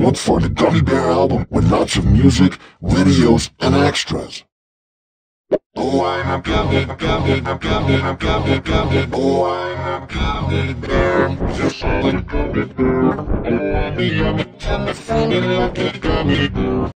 Look for the Gummy Bear album with lots of music, videos, and extras. Oh, I'm a gummy, gummy, gummy, gummy, gummy. Oh, I'm a gummy bear. Yes, I'm a gummy bear. Oh, I'm a yummy, yummy, funny, lucky gummy bear.